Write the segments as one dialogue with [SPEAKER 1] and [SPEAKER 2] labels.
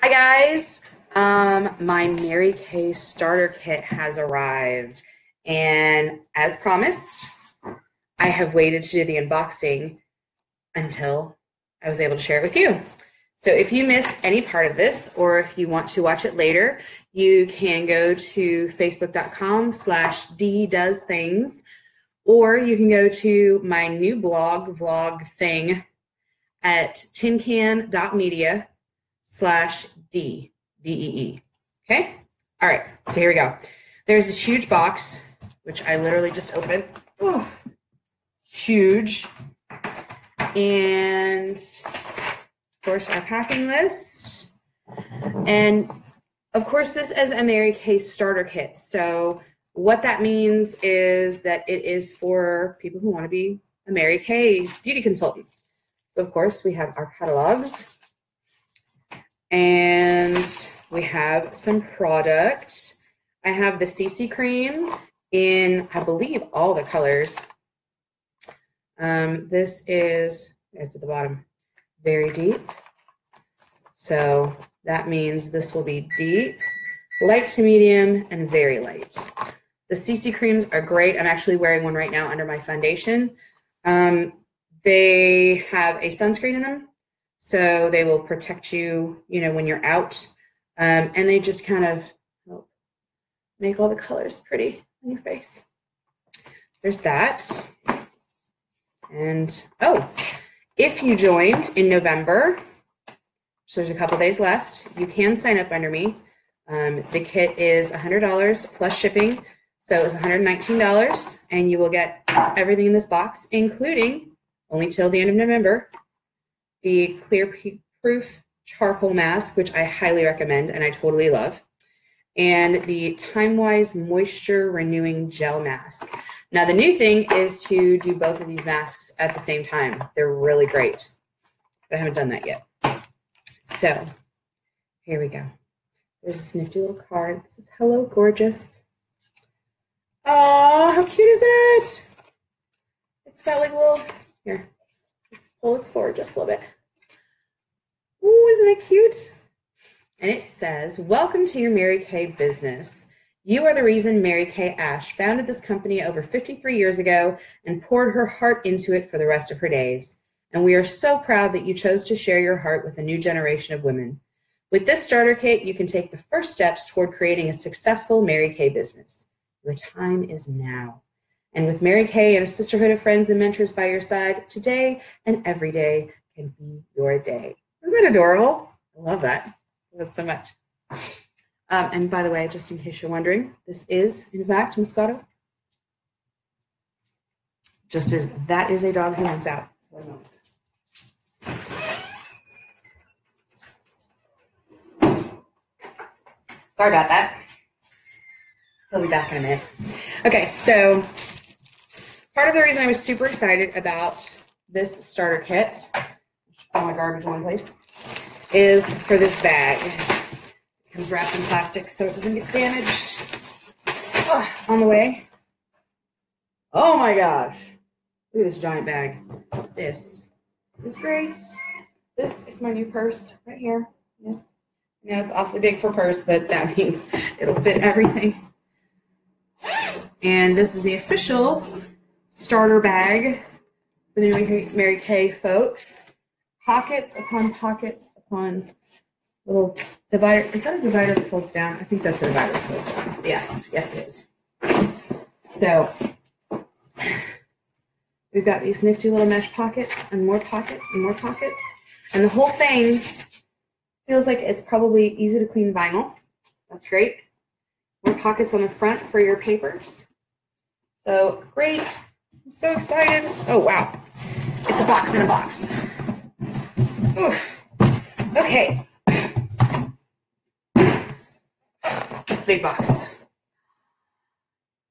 [SPEAKER 1] Hi guys. Um, my Mary Kay starter kit has arrived, and as promised, I have waited to do the unboxing until I was able to share it with you. So if you missed any part of this, or if you want to watch it later, you can go to facebook.com slash Dee does things, or you can go to my new blog vlog thing at tincan.media slash D, D-E-E. Okay? All right, so here we go. There's this huge box, which I literally just opened. Huge. And of course, our packing list. And of course, this is a Mary Kay starter kit. So what that means is that it is for people who want to be a Mary Kay beauty consultant. So of course, we have our catalogs and we have some product. I have the CC cream in, I believe, all the colors. Um, this is, it's at the bottom, very deep. So that means this will be deep, light to medium, and very light. The CC creams are great. I'm actually wearing one right now under my foundation. Um, they have a sunscreen in them, so they will protect you, you know, when you're out. Um, and they just kind of help make all the colors pretty on your face. There's that. And oh, if you joined in November, so there's a couple days left, you can sign up under me. Um, the kit is $100 plus shipping. So it's $119 and you will get everything in this box, including only till the end of November, the Clear Proof Charcoal Mask, which I highly recommend and I totally love, and the TimeWise Moisture Renewing Gel Mask. Now, the new thing is to do both of these masks at the same time. They're really great, but I haven't done that yet. So, here we go. There's this nifty little card. It says, Hello, gorgeous. Oh, how cute is it? It's got like a little, here, pull its forward just a little bit. Ooh, isn't it cute? And it says, Welcome to your Mary Kay business. You are the reason Mary Kay Ash founded this company over 53 years ago and poured her heart into it for the rest of her days. And we are so proud that you chose to share your heart with a new generation of women. With this starter kit, you can take the first steps toward creating a successful Mary Kay business. Your time is now. And with Mary Kay and a sisterhood of friends and mentors by your side, today and every day can be your day. Isn't that adorable? I love that. I love it so much. Um, and by the way, just in case you're wondering, this is, in fact, Moscato. Just as that is a dog who wants out. One moment. Sorry about that. He'll be back in a minute. Okay, so part of the reason I was super excited about this starter kit, put my garbage in one place, is for this bag. It comes wrapped in plastic so it doesn't get damaged Ugh, on the way. Oh my gosh. Look at this giant bag. This is great. This is my new purse right here. Yes. I know it's awfully big for purse, but that means it'll fit everything. And this is the official starter bag for the Mary Kay folks. Pockets upon pockets upon little divider. Is that a divider that folds down? I think that's a divider that folds down. Yes, yes it is. So we've got these nifty little mesh pockets and more pockets and more pockets. And the whole thing feels like it's probably easy to clean vinyl. That's great. More pockets on the front for your papers. So great. I'm so excited. Oh, wow. It's a box in a box. Ooh. Okay. Big box.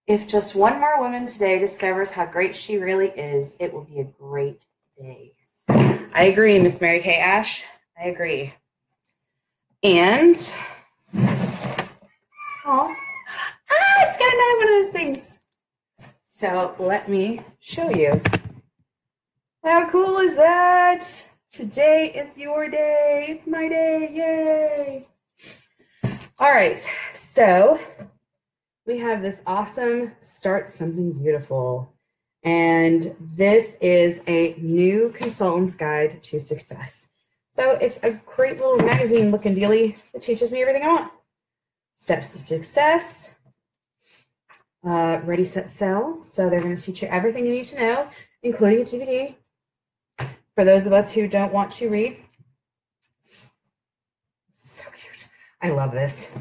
[SPEAKER 1] If just one more woman today discovers how great she really is, it will be a great day. I agree, Miss Mary Kay Ash. I agree. And oh, ah, it's got another one of those things. So let me show you. How cool is that? Today is your day. It's my day. Yay. All right, so we have this awesome Start Something Beautiful. And this is a new consultant's guide to success. So it's a great little magazine looking dealy that teaches me everything I want. Steps to success, uh, ready, set, sell. So they're going to teach you everything you need to know, including a DVD. For those of us who don't want to read, so cute. I love this.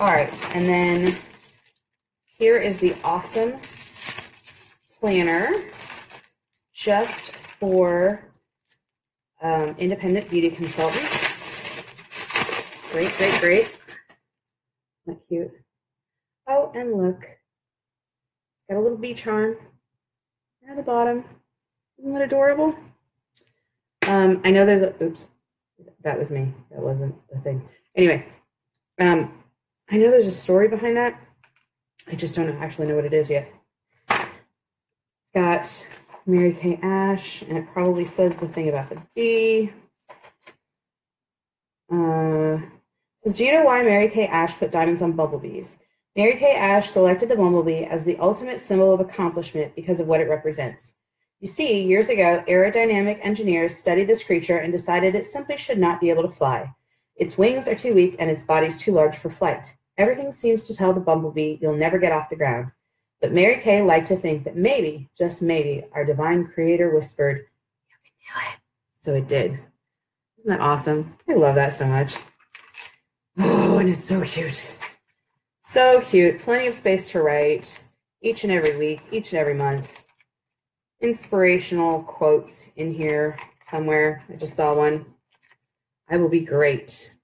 [SPEAKER 1] All right, and then here is the awesome planner just for um, independent beauty consultants. Great, great, great. That cute? Oh, and look, got a little bee charm at the bottom. Isn't that adorable? Um, I know there's a, oops, that was me. That wasn't the thing. Anyway, um, I know there's a story behind that. I just don't actually know what it is yet. It's got Mary Kay Ash, and it probably says the thing about the bee. Uh, says, do you know why Mary Kay Ash put diamonds on bumblebees? Mary Kay Ash selected the bumblebee as the ultimate symbol of accomplishment because of what it represents. You see, years ago, aerodynamic engineers studied this creature and decided it simply should not be able to fly. Its wings are too weak and its body's too large for flight. Everything seems to tell the bumblebee you'll never get off the ground. But Mary Kay liked to think that maybe, just maybe, our divine creator whispered, You can do it. So it did. Isn't that awesome? I love that so much. Oh, and it's so cute. So cute. Plenty of space to write each and every week, each and every month. Inspirational quotes in here somewhere. I just saw one. I will be great.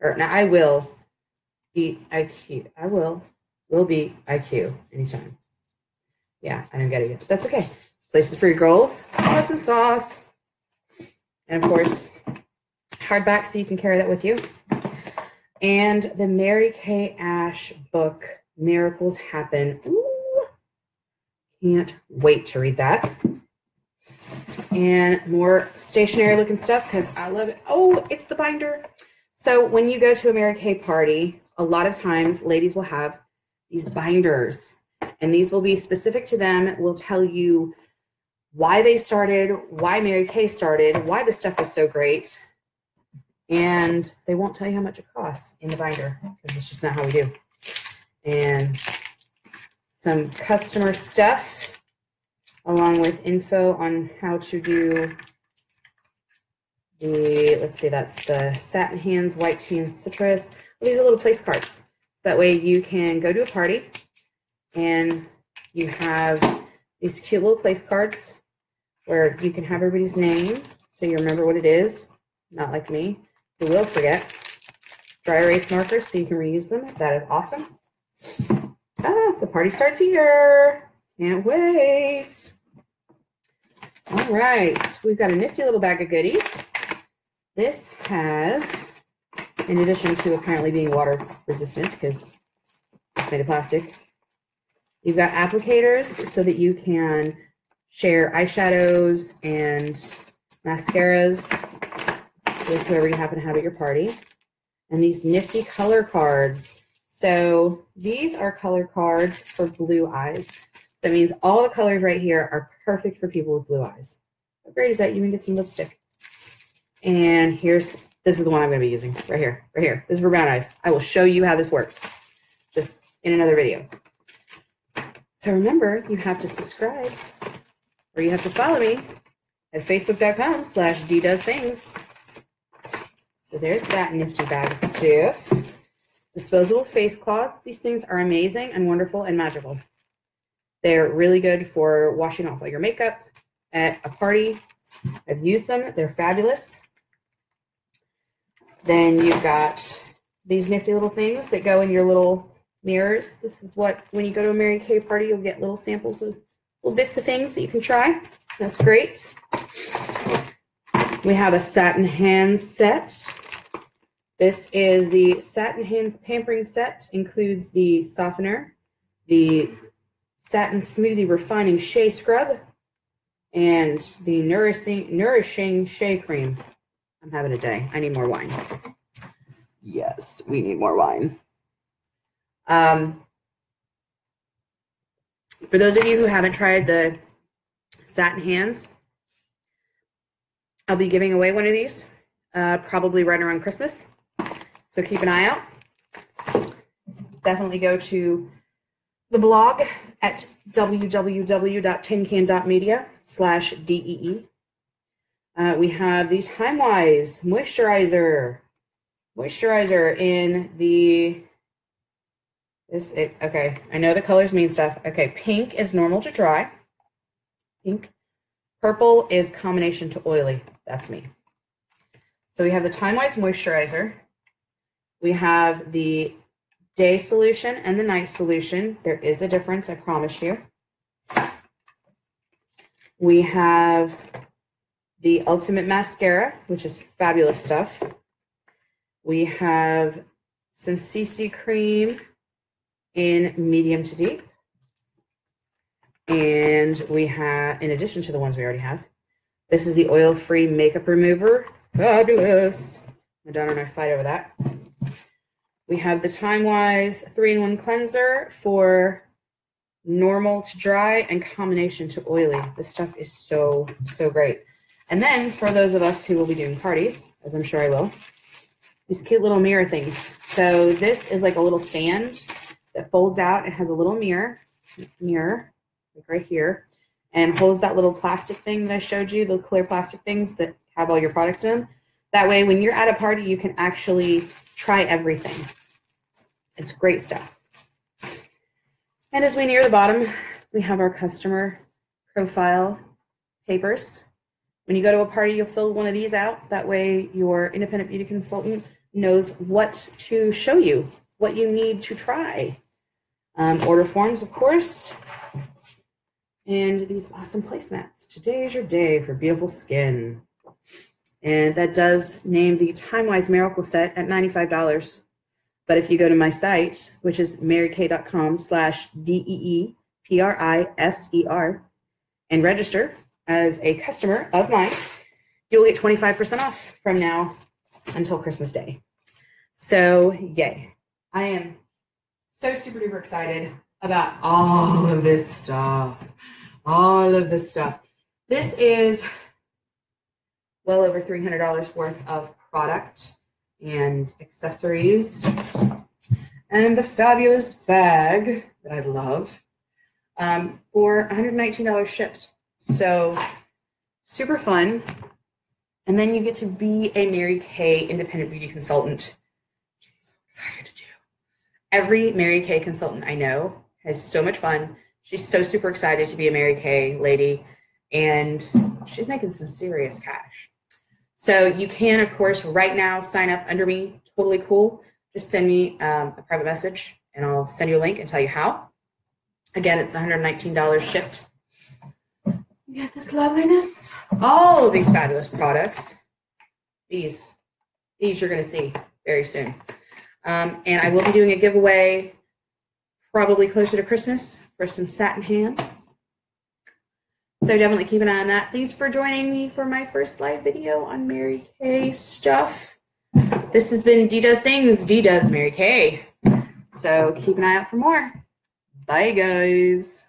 [SPEAKER 1] Or now I will beat IQ. I will. Will be IQ anytime. Yeah, I don't get it yet. That's okay. Places for your girls. Have some sauce. And of course, hardback so you can carry that with you. And the Mary Kay Ash book, Miracles Happen. Ooh, can't wait to read that. And more stationary looking stuff because I love it. Oh, it's the binder. So when you go to a Mary Kay party, a lot of times ladies will have these binders and these will be specific to them. Will tell you why they started, why Mary Kay started, why the stuff is so great, and they won't tell you how much it costs in the binder because it's just not how we do. And some customer stuff along with info on how to do the, let's see, that's the satin hands, white tea, citrus. Well, these are little place cards. That way you can go to a party and you have these cute little place cards where you can have everybody's name so you remember what it is, not like me, who will forget. Dry erase markers so you can reuse them. That is awesome. Ah, the party starts here. Can't wait. All right, we've got a nifty little bag of goodies. This has, in addition to apparently being water resistant because it's made of plastic, You've got applicators so that you can share eyeshadows and mascaras with whoever you happen to have at your party. And these nifty color cards. So these are color cards for blue eyes. That means all the colors right here are perfect for people with blue eyes. How great is that? You can get some lipstick. And here's, this is the one I'm going to be using right here, right here. This is for brown eyes. I will show you how this works just in another video. So remember, you have to subscribe or you have to follow me at facebook.com slash Dee does things. So there's that nifty bag of stuff. Disposable face cloths. These things are amazing and wonderful and magical. They're really good for washing off all your makeup at a party. I've used them. They're fabulous. Then you've got these nifty little things that go in your little mirrors. This is what, when you go to a Mary Kay party, you'll get little samples of little bits of things that you can try. That's great. We have a satin hands set. This is the satin hands pampering set, includes the softener, the satin smoothie refining shea scrub, and the nourishing nourishing shea cream. I'm having a day. I need more wine. Yes. We need more wine. Um, for those of you who haven't tried the satin hands, I'll be giving away one of these uh, probably right around Christmas. So keep an eye out. Definitely go to the blog at www.tincan.media slash DEE. Uh, we have the TimeWise moisturizer. Moisturizer in the this it okay. I know the colors mean stuff. Okay, pink is normal to dry. Pink. Purple is combination to oily. That's me. So we have the TimeWise moisturizer. We have the day solution and the night solution. There is a difference, I promise you. We have the Ultimate Mascara, which is fabulous stuff. We have some CC cream in medium to deep. And we have, in addition to the ones we already have, this is the oil-free makeup remover. Fabulous. My daughter and I fight over that. We have the TimeWise 3-in-1 cleanser for normal to dry and combination to oily. This stuff is so, so great. And then for those of us who will be doing parties, as I'm sure I will, these cute little mirror things. So this is like a little stand that folds out. It has a little mirror, mirror, like right here, and holds that little plastic thing that I showed you, the clear plastic things that have all your product in. That way, when you're at a party, you can actually try everything. It's great stuff. And as we near the bottom, we have our customer profile papers. When you go to a party, you'll fill one of these out. That way, your independent beauty consultant knows what to show you, what you need to try. Um, order forms, of course, and these awesome placemats. Today is your day for beautiful skin. And that does name the TimeWise Miracle Set at $95. But if you go to my site, which is marykay.com slash D-E-E-P-R-I-S-E-R, and register as a customer of mine, you'll get 25% off from now until Christmas Day. So, yay. I am so super duper excited about all of this stuff. All of this stuff. This is well over $300 worth of product and accessories and the fabulous bag that I love um, for $119 shipped. So super fun. And then you get to be a Mary Kay independent beauty consultant. I'm so excited to do. Every Mary Kay consultant I know has so much fun. She's so super excited to be a Mary Kay lady, and she's making some serious cash. So you can, of course, right now sign up under me. Totally cool. Just send me um, a private message, and I'll send you a link and tell you how. Again, it's $119 shipped. You get this loveliness. All of these fabulous products. These, these you're going to see very soon. Um, and I will be doing a giveaway probably closer to Christmas for some satin hands. So definitely keep an eye on that. Thanks for joining me for my first live video on Mary Kay stuff. This has been Dee Does Things, Dee Does Mary Kay. So keep an eye out for more. Bye, guys.